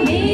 me.